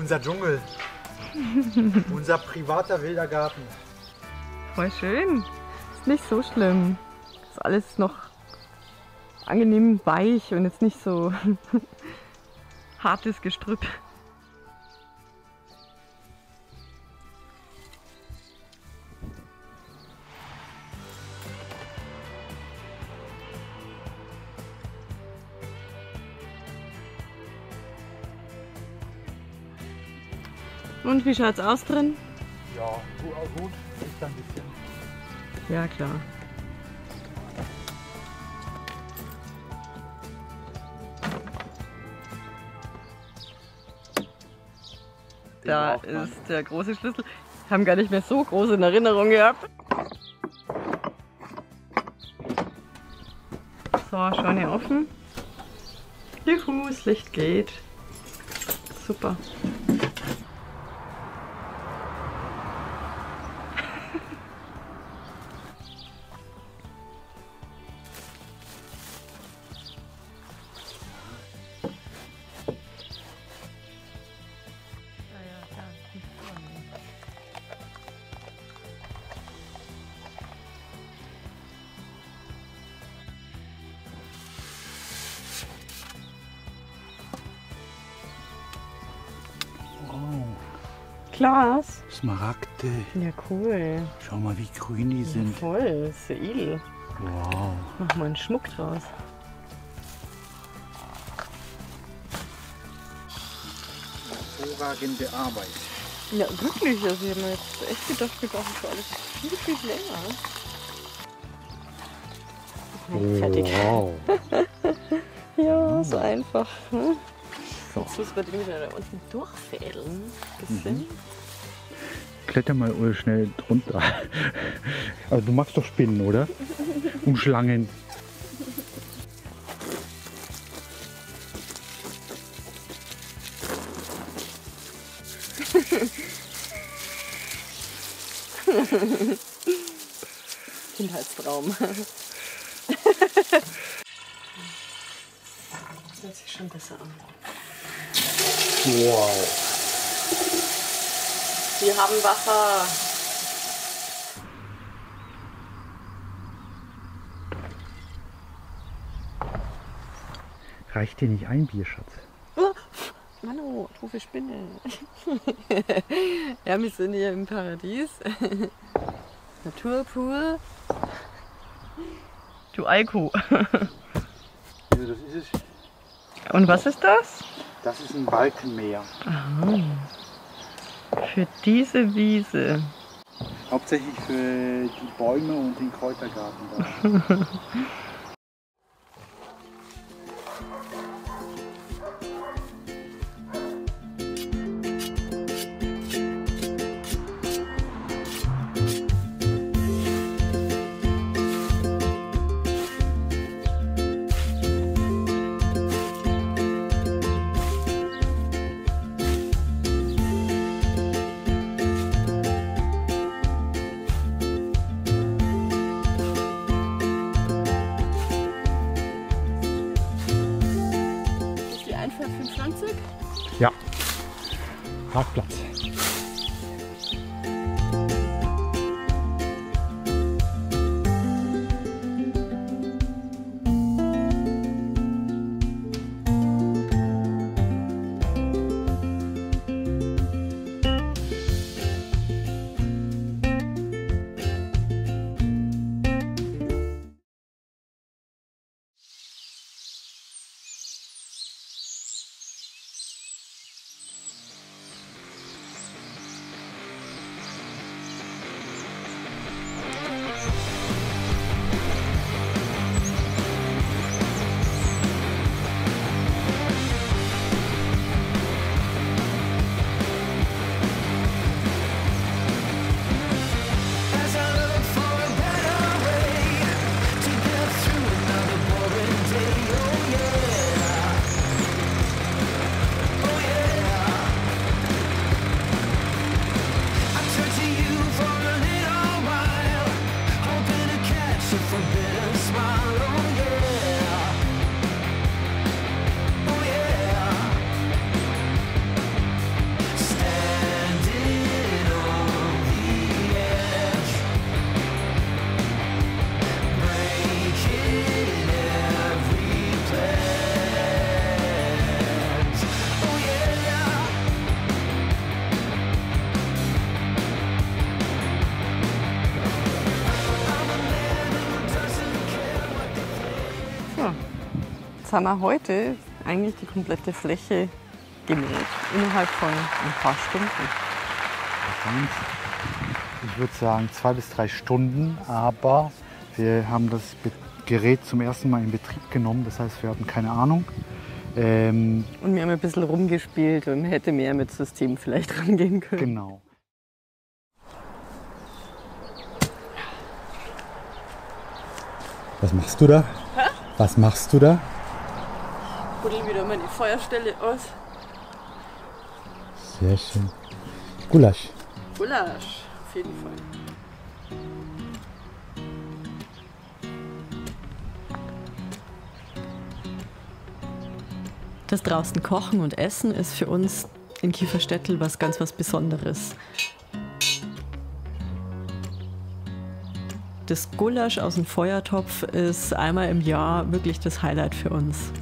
Unser Dschungel. Unser privater wilder Garten. Voll schön. Ist nicht so schlimm. Ist alles noch angenehm weich und jetzt nicht so hartes Gestrüpp. Und wie schaut's aus drin? Ja, gut, auch gut. Ist ein bisschen. Ja, klar. Da braucht man. ist der große Schlüssel. Haben gar nicht mehr so groß in Erinnerung gehabt. So, Scheune offen. Juhu, das Licht geht. Super. Glas. Smaragde. Ja, cool. Schau mal, wie grün die sind. Voll, ist ja edel. Wow. Mach mal einen Schmuck draus. Hervorragende Arbeit. Ja, wirklich. Also ich habe mir jetzt echt gedacht, wir brauchen für alles viel, viel länger. Fertig. Wow. Ja, so einfach. Hm? So. Jetzt wir den wieder da unten durchfädeln. Bisschen. Kletter mal schnell drunter. Also du magst doch Spinnen, oder? Und Schlangen. Kindheitstraum. Das hört sich schon besser an. Wow. Wir haben Wasser. Reicht dir nicht ein Bier, Schatz? Oh, Manu, rufe Spinne. ja, wir sind hier im Paradies. Natur pur. Du Alko. Ja, das ist es. Und was ist das? Das ist ein Balkenmeer. Für diese Wiese. Hauptsächlich für die Bäume und den Kräutergarten da. Jetzt haben wir heute eigentlich die komplette Fläche gemäht, innerhalb von ein paar Stunden. Ich würde sagen zwei bis drei Stunden, aber wir haben das Gerät zum ersten Mal in Betrieb genommen, das heißt, wir hatten keine Ahnung. Ähm und wir haben ein bisschen rumgespielt und hätte mehr mit System vielleicht rangehen können. Genau. Was machst du da? Hä? Was machst du da? Ich buddel wieder meine Feuerstelle aus. Sehr schön. Gulasch. Gulasch, auf jeden Fall. Das draußen Kochen und Essen ist für uns in Kieferstettel was ganz was Besonderes. Das Gulasch aus dem Feuertopf ist einmal im Jahr wirklich das Highlight für uns.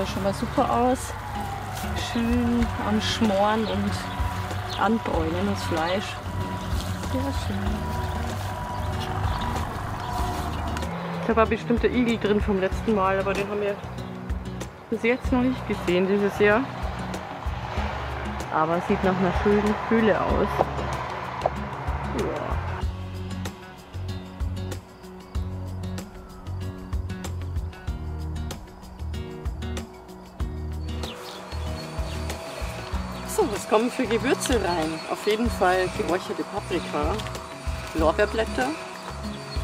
Ja schon mal super aus. Schön am Schmoren und Anbräunen das Fleisch. Sehr schön. Da war bestimmt der Igel drin vom letzten Mal, aber den haben wir bis jetzt noch nicht gesehen dieses Jahr. Aber sieht nach einer schönen Höhle aus. Kommen für Gewürze rein? Auf jeden Fall geräucherte Paprika, Lorbeerblätter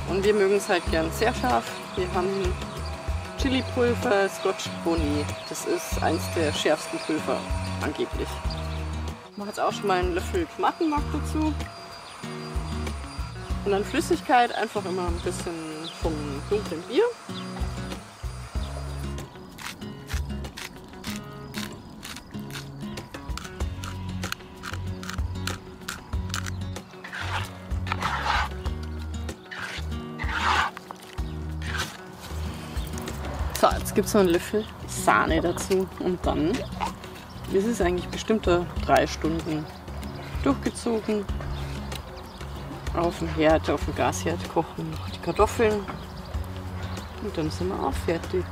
und wir mögen es halt gern sehr scharf. Wir haben Chili-Pulver Scotch Bonnie. Das ist eins der schärfsten Pulver, angeblich. Ich mache jetzt auch schon mal einen Löffel Tomatenmark dazu. Und dann Flüssigkeit, einfach immer ein bisschen vom dunklen Bier. So, jetzt gibt es noch einen Löffel Sahne dazu und dann ist es eigentlich bestimmt drei Stunden durchgezogen. Auf dem Herd, auf dem Gasherd kochen noch die Kartoffeln und dann sind wir auch fertig.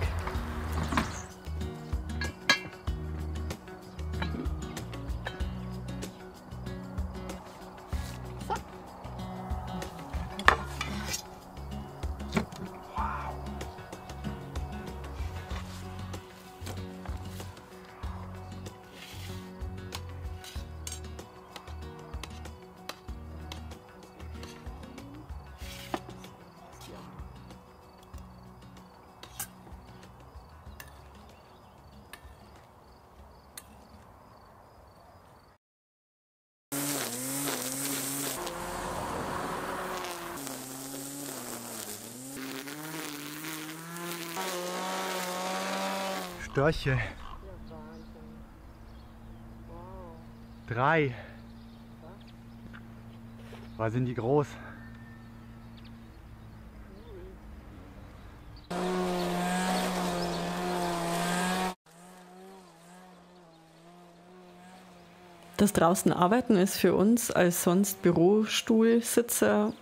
Störche. Drei. Was sind die groß? Das draußen Arbeiten ist für uns als sonst Bürostuhlsitzer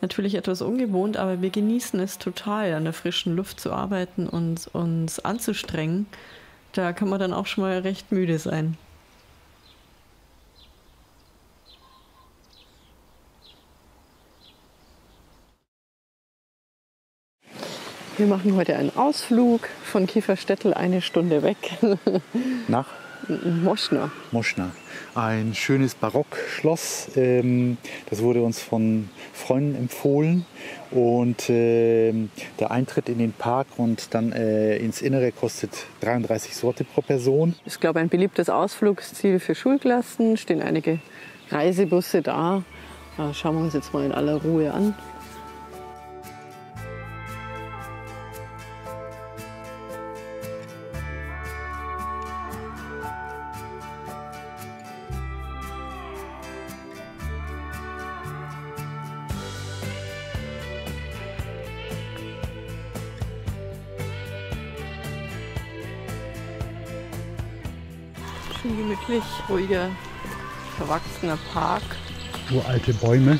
natürlich etwas ungewohnt, aber wir genießen es total, an der frischen Luft zu arbeiten und uns anzustrengen. Da kann man dann auch schon mal recht müde sein. Wir machen heute einen Ausflug von Kieferstettel eine Stunde weg. Nach? Moschner. Moschner. Ein schönes Barockschloss. Ähm, das wurde uns von Freunden empfohlen. Und ähm, der Eintritt in den Park und dann äh, ins Innere kostet 33 Sorte pro Person. Ich glaube, ein beliebtes Ausflugsziel für Schulklassen. Stehen einige Reisebusse da. Schauen wir uns jetzt mal in aller Ruhe an. Schön gemütlich, ruhiger verwachsener Park. Uralte Bäume.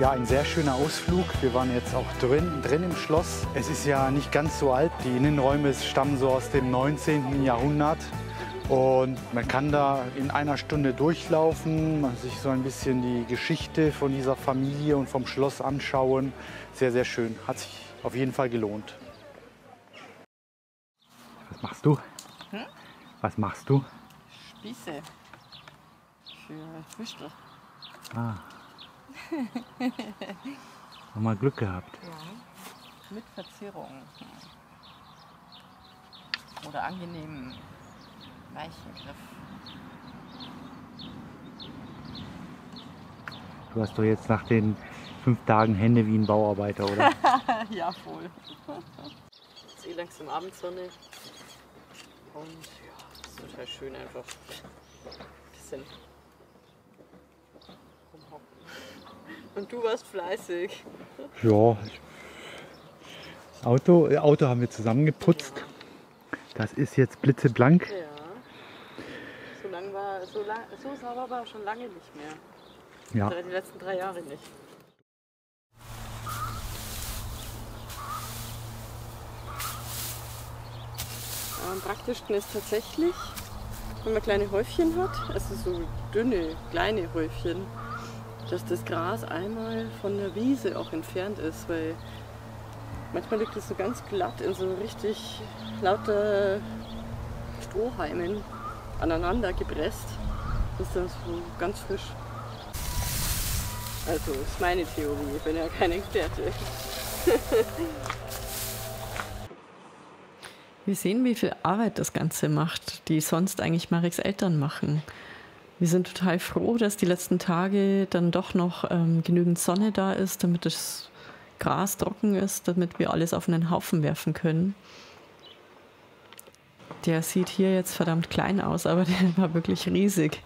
Ja, ein sehr schöner Ausflug. Wir waren jetzt auch drin, drin im Schloss. Es ist ja nicht ganz so alt. Die Innenräume stammen so aus dem 19. Jahrhundert. Und man kann da in einer Stunde durchlaufen, man sich so ein bisschen die Geschichte von dieser Familie und vom Schloss anschauen. Sehr, sehr schön. Hat sich auf jeden Fall gelohnt. Was machst du? Hm? Was machst du? Spieße für Frühstück. Ah. Haben wir Glück gehabt. Ja. Mit Verzierung. Oder angenehmen weichen Griff. Du hast doch jetzt nach den fünf Tagen Hände wie ein Bauarbeiter, oder? ja, voll. Jetzt eh langsam Abendsonne. Und ja, ist total schön einfach. Bisschen Und du warst fleißig. Ja. ich- Auto, äh, Auto haben wir zusammengeputzt. Das ist jetzt blitzeblank. Ja. So lang war, so, lang, so sauber war schon lange nicht mehr. Ja. Die letzten drei Jahre nicht. Am praktischsten ist tatsächlich, wenn man kleine Häufchen hat, also so dünne, kleine Häufchen, dass das Gras einmal von der Wiese auch entfernt ist, weil manchmal liegt es so ganz glatt in so richtig lauter Strohhalmen aneinander gepresst. Das ist dann so ganz frisch. Also ist meine Theorie, ich bin ja kein Experte. Wir sehen, wie viel Arbeit das Ganze macht, die sonst eigentlich Mareks Eltern machen. Wir sind total froh, dass die letzten Tage dann doch noch ähm, genügend Sonne da ist, damit das Gras trocken ist, damit wir alles auf einen Haufen werfen können. Der sieht hier jetzt verdammt klein aus, aber der war wirklich riesig.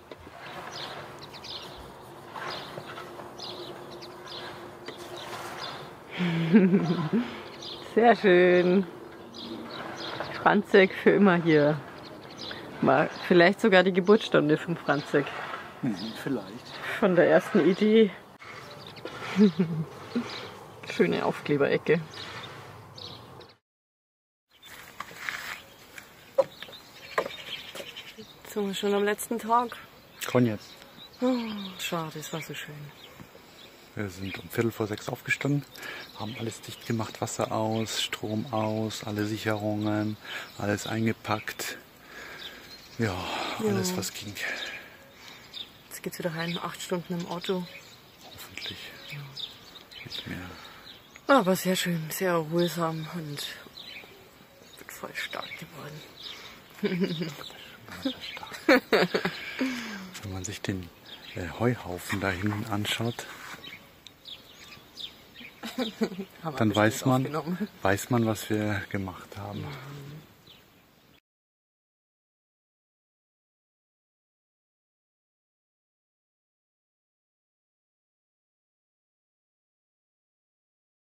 Sehr schön. Franzek für immer hier. War vielleicht sogar die Geburtsstunde von Franzek. Vielleicht. Von der ersten Idee. Schöne Aufkleberecke. So, schon am letzten Tag. Komm jetzt. Oh, schade, es war so schön. Wir sind um Viertel vor sechs aufgestanden, haben alles dicht gemacht, Wasser aus, Strom aus, alle Sicherungen, alles eingepackt. Ja, alles was ging. Jetzt geht's wieder heim, acht Stunden im Auto. Hoffentlich. Nicht mehr. Aber sehr schön, sehr erholsam und bin voll stark geworden. Wenn man sich den äh, Heuhaufen da hinten anschaut, dann weiß man, weiß man, was wir gemacht haben.